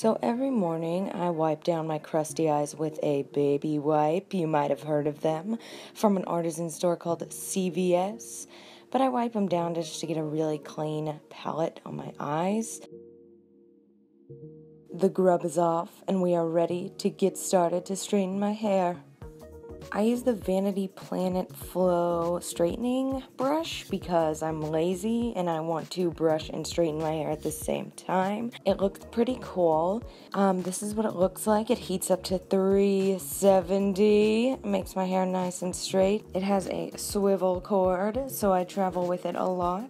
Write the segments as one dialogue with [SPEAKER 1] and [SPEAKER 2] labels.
[SPEAKER 1] So every morning I wipe down my crusty eyes with a baby wipe. You might have heard of them from an artisan store called CVS. But I wipe them down just to get a really clean palette on my eyes. The grub is off, and we are ready to get started to straighten my hair. I use the Vanity Planet Flow straightening brush because I'm lazy and I want to brush and straighten my hair at the same time. It looks pretty cool. Um, this is what it looks like. It heats up to 370. It makes my hair nice and straight. It has a swivel cord, so I travel with it a lot.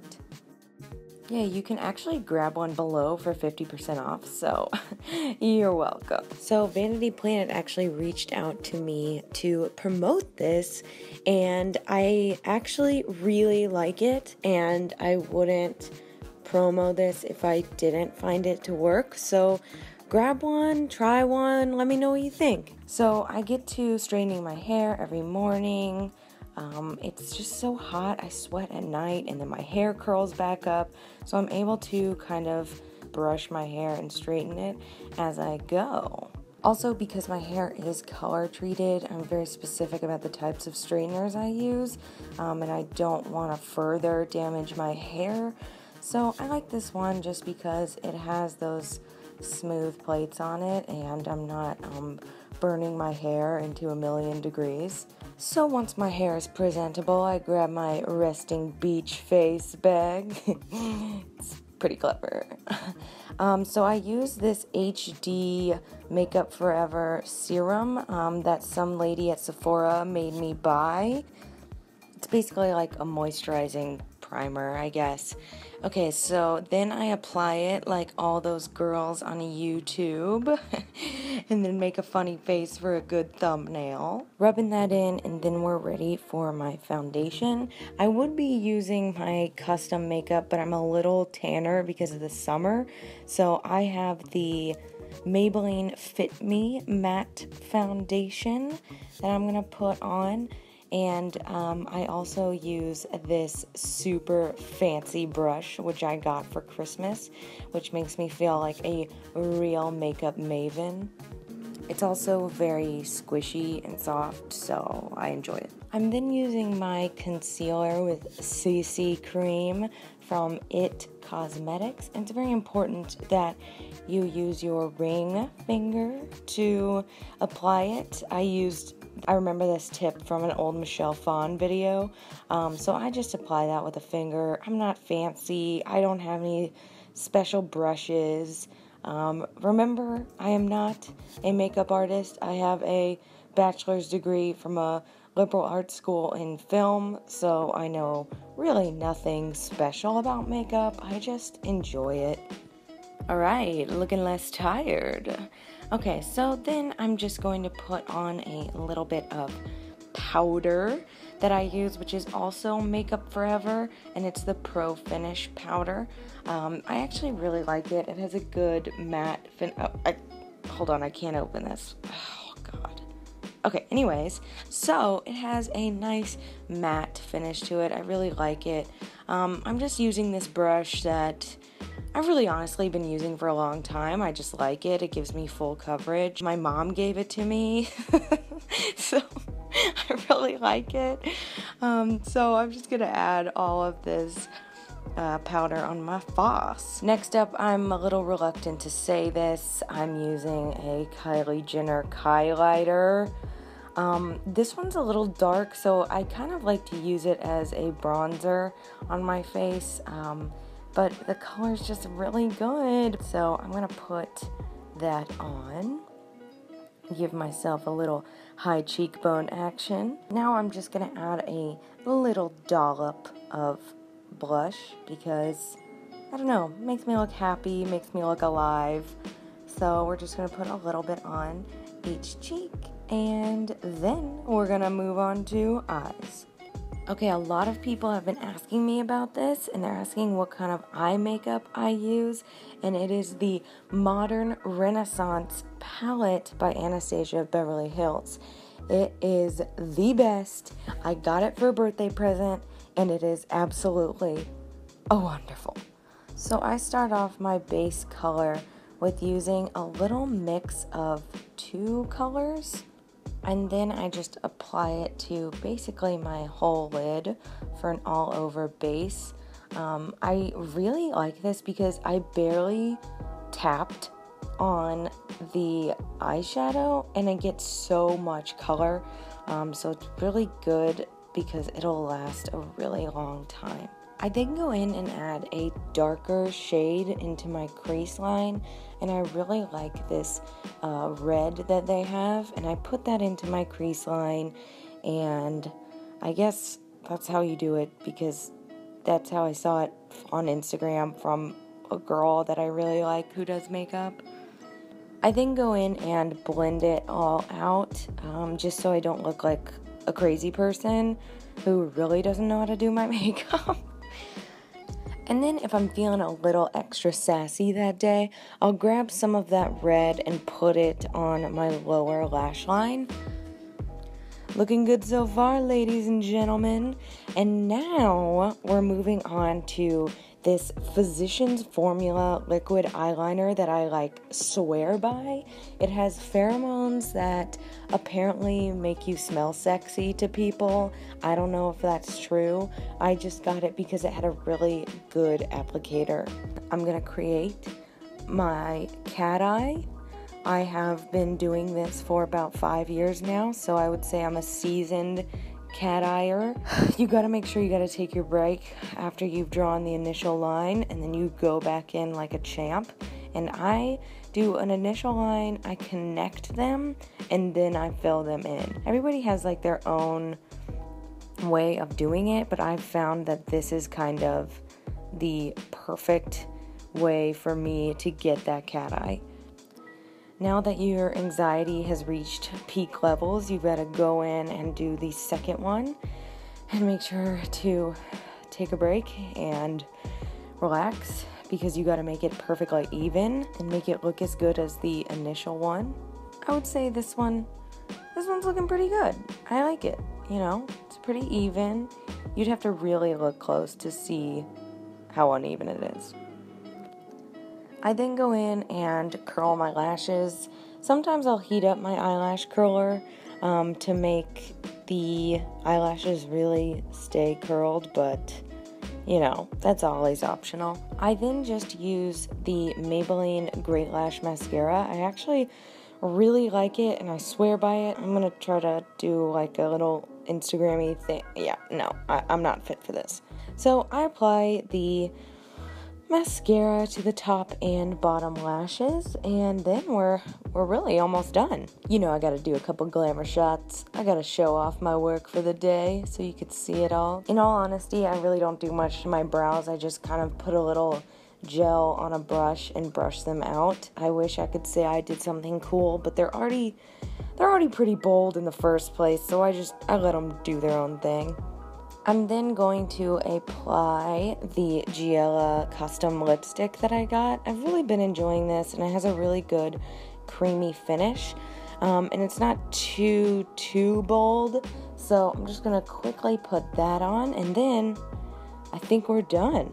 [SPEAKER 1] Yeah, you can actually grab one below for 50% off, so you're welcome. So, Vanity Planet actually reached out to me to promote this, and I actually really like it, and I wouldn't promo this if I didn't find it to work. So, grab one, try one, let me know what you think. So, I get to straightening my hair every morning. Um, it's just so hot. I sweat at night and then my hair curls back up. So I'm able to kind of brush my hair and straighten it as I go. Also, because my hair is color treated, I'm very specific about the types of straighteners I use, um, and I don't want to further damage my hair. So, I like this one just because it has those smooth plates on it, and I'm not um, burning my hair into a million degrees. So once my hair is presentable, I grab my resting beach face bag. it's pretty clever. um, so I use this HD Makeup Forever serum um, that some lady at Sephora made me buy. It's basically like a moisturizing primer, I guess. Okay, so then I apply it like all those girls on YouTube and then make a funny face for a good thumbnail. Rubbing that in, and then we're ready for my foundation. I would be using my custom makeup, but I'm a little tanner because of the summer. So I have the Maybelline Fit Me Matte Foundation that I'm gonna put on and um, I also use this super fancy brush, which I got for Christmas, which makes me feel like a real makeup maven. It's also very squishy and soft, so I enjoy it. I'm then using my concealer with CC cream from It Cosmetics. And it's very important that you use your ring finger to apply it. I used I remember this tip from an old Michelle Phan video. Um, so I just apply that with a finger. I'm not fancy. I don't have any special brushes. Um, remember, I am not a makeup artist. I have a bachelor's degree from a liberal arts school in film, so I know really nothing special about makeup. I just enjoy it. Alright, looking less tired. Okay, so then I'm just going to put on a little bit of powder that I use, which is also Makeup Forever, and it's the Pro Finish powder. Um, I actually really like it. It has a good matte fin. Oh, I, hold on, I can't open this. Oh, God. Okay, anyways, so it has a nice matte finish to it. I really like it. Um, I'm just using this brush that I've really honestly been using for a long time. I just like it. It gives me full coverage. My mom gave it to me. so I really like it. Um, so I'm just going to add all of this uh, powder on my floss. Next up, I'm a little reluctant to say this. I'm using a Kylie Jenner highlighter. Um, this one's a little dark, so I kind of like to use it as a bronzer on my face. Um, but the color is just really good. So I'm gonna put that on. Give myself a little high cheekbone action. Now I'm just gonna add a little dollop of blush because I don't know, makes me look happy, makes me look alive. So we're just gonna put a little bit on each cheek and then we're gonna move on to eyes. Okay, a lot of people have been asking me about this and they're asking what kind of eye makeup I use, and it is the Modern Renaissance palette by Anastasia Beverly Hills. It is the best. I got it for a birthday present and it is absolutely oh wonderful. So I start off my base color with using a little mix of two colors and then I just apply it to basically my whole lid for an all over base. Um, I really like this because I barely tapped on the eyeshadow and it gets so much color. Um, so it's really good because it'll last a really long time. I then go in and add a darker shade into my crease line and I really like this uh, red that they have and I put that into my crease line and I guess that's how you do it because that's how I saw it on Instagram from a girl that I really like who does makeup. I then go in and blend it all out um, just so I don't look like a crazy person who really doesn't know how to do my makeup. And then if I'm feeling a little extra sassy that day, I'll grab some of that red and put it on my lower lash line. Looking good so far, ladies and gentlemen. And now we're moving on to this Physicians Formula liquid eyeliner that I like swear by. It has pheromones that apparently make you smell sexy to people. I don't know if that's true. I just got it because it had a really good applicator. I'm gonna create my cat eye. I have been doing this for about five years now, so I would say I'm a seasoned cat eyer. You gotta make sure you gotta take your break after you've drawn the initial line and then you go back in like a champ. And I do an initial line, I connect them, and then I fill them in. Everybody has like their own way of doing it, but I've found that this is kind of the perfect way for me to get that cat eye. Now that your anxiety has reached peak levels, you've got to go in and do the second one and make sure to take a break and relax because you got to make it perfectly even and make it look as good as the initial one. I would say this one this one's looking pretty good. I like it, you know? It's pretty even. You'd have to really look close to see how uneven it is. I then go in and curl my lashes. Sometimes I'll heat up my eyelash curler um, to make the eyelashes really stay curled, but you know, that's always optional. I then just use the Maybelline Great Lash Mascara. I actually really like it and I swear by it. I'm gonna try to do like a little Instagrammy thing. Yeah, no, I, I'm not fit for this. So I apply the mascara to the top and bottom lashes and then we're we're really almost done. You know I got to do a couple glamour shots. I got to show off my work for the day so you could see it all. In all honesty, I really don't do much to my brows. I just kind of put a little gel on a brush and brush them out. I wish I could say I did something cool, but they're already they're already pretty bold in the first place, so I just I let them do their own thing. I'm then going to apply the Giella custom lipstick that I got. I've really been enjoying this and it has a really good creamy finish. Um, and it's not too, too bold. So I'm just to quickly put that on and then I think we're done.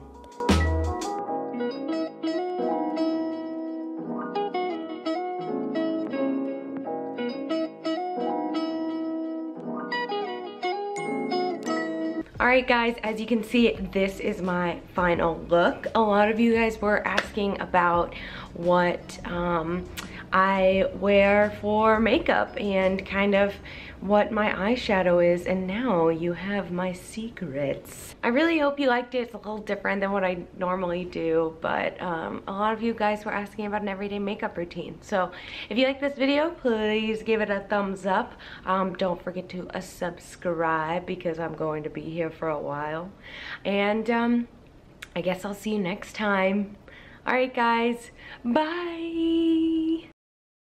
[SPEAKER 1] Alright guys, as you can see, this is my final look. A lot of you guys were asking about what um, I wear for makeup and kind of what my eyeshadow is and now you have my secrets. I really hope you liked it. It's a little different than what I normally do but um, a lot of you guys were asking about an everyday makeup routine. So if you like this video, please give it a thumbs up. Um, don't forget to uh, subscribe because I'm going to be here for a while. And um, I guess I'll see you next time. Alright guys, bye!